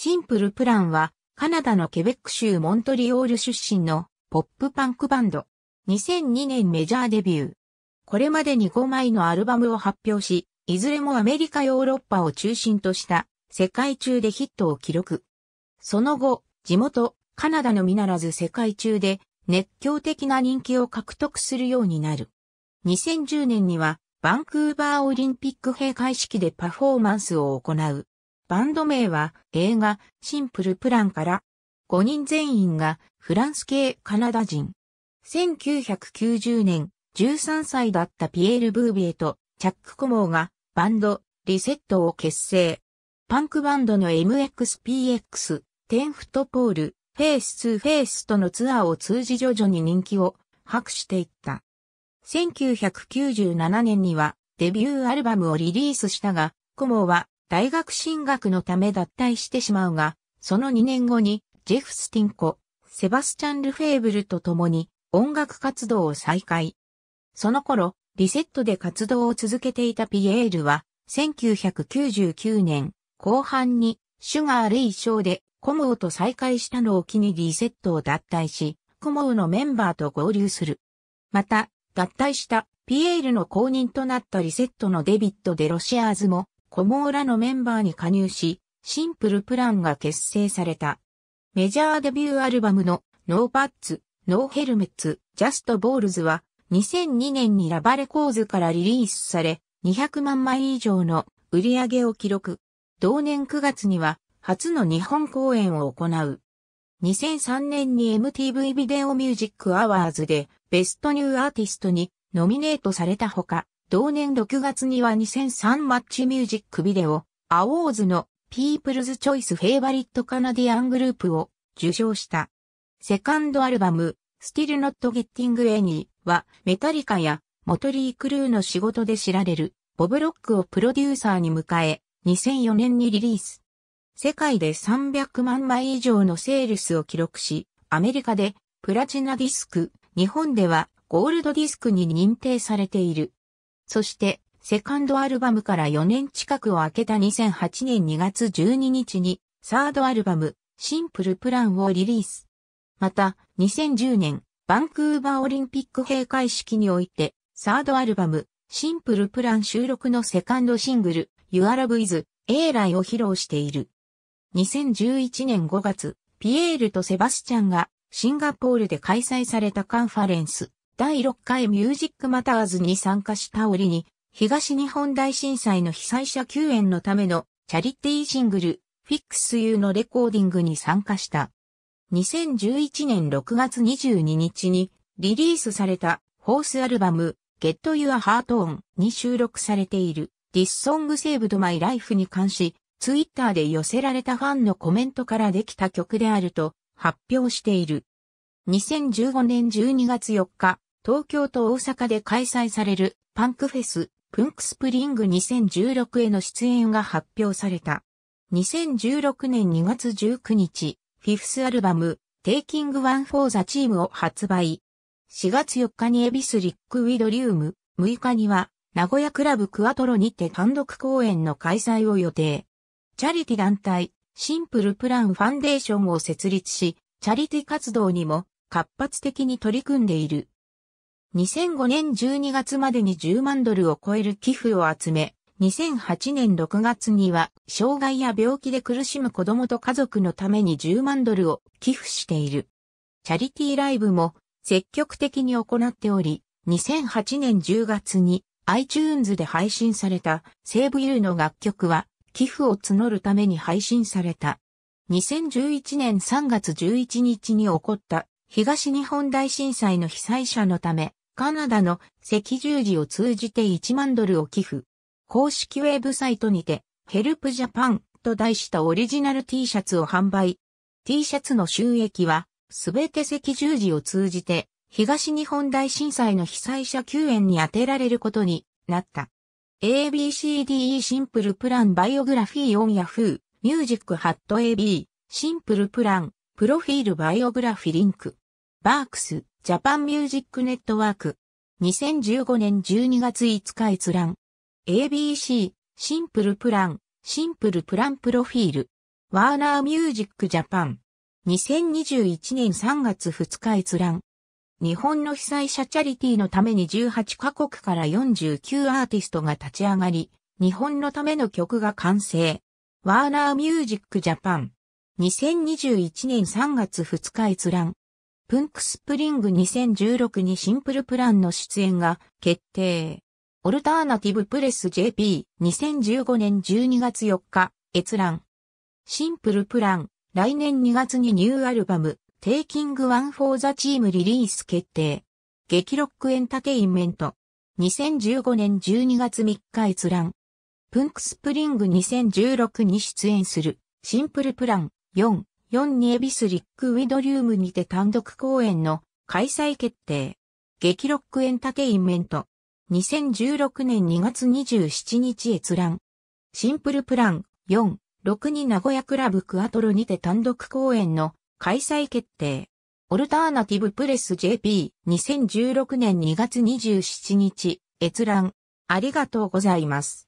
シンプルプランはカナダのケベック州モントリオール出身のポップパンクバンド。2002年メジャーデビュー。これまでに5枚のアルバムを発表し、いずれもアメリカヨーロッパを中心とした世界中でヒットを記録。その後、地元、カナダのみならず世界中で熱狂的な人気を獲得するようになる。2010年にはバンクーバーオリンピック閉会式でパフォーマンスを行う。バンド名は映画シンプルプランから5人全員がフランス系カナダ人。1990年13歳だったピエール・ブービエとチャック・コモーがバンドリセットを結成。パンクバンドの MXPX、 Ten Foot Pole、フェイス2フェイスとのツアーを通じ徐々に人気を博していった。1997年にはデビューアルバムをリリースしたが、コモーは大学進学のため脱退してしまうが、その2年後にジェフ・スティンコ、セバスチャン・ルフェーブルと共に音楽活動を再開。その頃、リセットで活動を続けていたピエールは、1999年後半にシュガー・レイショーでコモーと再会したのを機にリセットを脱退し、コモーのメンバーと合流する。また、脱退したピエールの公認となったリセットのデビット・デロシアーズもコモーラのメンバーに加入し、シンプルプランが結成された。メジャーデビューアルバムの No Pads, No Helmets, Just Balls は2002年にラバレコーズからリリースされ200万枚以上の売り上げを記録。同年9月には初の日本公演を行う。2003年に MTV Video Music Awards で Best New Artist にノミネートされたほか、同年6月には2003 MuchMusic Video Awards の People's Choice Favorite Canadian Group を受賞した。セカンドアルバム、Still Not Getting Any はメタリカやモトリークルーの仕事で知られるボブロックをプロデューサーに迎え、2004年にリリース。世界で300万枚以上のセールスを記録し、アメリカでプラチナディスク、日本ではゴールドディスクに認定されている。そして、セカンドアルバムから4年近くを空けた2008年2月12日に、サードアルバム、シンプルプランをリリース。また、2010年、バンクーバーオリンピック閉会式において、サードアルバム、シンプルプラン収録のセカンドシングル、You Are With, エーライを披露している。2011年5月、ピエールとセバスチャンがシンガポールで開催されたカンファレンス、第6回ミュージックマターズに参加した折に、東日本大震災の被災者救援のためのチャリティーシングル、フィックス U のレコーディングに参加した。2011年6月22日にリリースされたフォースアルバム Get Your Heart On に収録されている This Song Saved My Life に関し、ツイッターで寄せられたファンのコメントからできた曲であると発表している。2015年12月4日、東京と大阪で開催されるパンクフェス、プンクスプリング2016への出演が発表された。2016年2月19日、フィフスアルバム、Taking One for the Team を発売。4月4日にエビスリックウィドリウム、6日には名古屋クラブクアトロにて単独公演の開催を予定。チャリティ団体、シンプルプランファンデーションを設立し、チャリティ活動にも活発的に取り組んでいる。2005年12月までに10万ドルを超える寄付を集め、2008年6月には、障害や病気で苦しむ子供と家族のために10万ドルを寄付している。チャリティーライブも積極的に行っており、2008年10月に iTunes で配信されたセーブユーの楽曲は寄付を募るために配信された。2011年3月11日に起こった東日本大震災の被災者のためカナダの赤十字を通じて1万ドルを寄付。公式ウェブサイトにて、ヘルプジャパンと題したオリジナル T シャツを販売。T シャツの収益は、すべて赤十字を通じて、東日本大震災の被災者救援に充てられることになった。ABCDE シンプルプランバイオグラフィーオンヤフー、ミュージックハット AB、シンプルプラン、プロフィールバイオグラフィーリンク。バークス、ジャパンミュージックネットワーク。2015年12月5日閲覧。ABC、シンプルプラン、シンプルプランプロフィール。ワーナーミュージックジャパン。2021年3月2日閲覧。日本の被災者チャリティのために18カ国から49アーティストが立ち上がり、日本のための曲が完成。ワーナーミュージックジャパン。2021年3月2日閲覧。 PUNKSPRING 2016にシンプルプランの出演が決定。 Alternative Press JP 2015年12月4日閲覧。シンプルプラン来年2月にニューアルバム Taking One for the Team リリース決定。激ロックエンタテインメント。2015年12月3日閲覧。PUNKSPRING 2016に出演するシンプルプラン4、4に恵比寿 LIQUIDROOM にて単独公演の開催決定。激ロックエンタテインメント。2016年2月27日閲覧。シンプルプラン4、6に名古屋クラブクアトロにて単独公演の開催決定。 Alternative Press JP 2016年2月27日閲覧。ありがとうございます。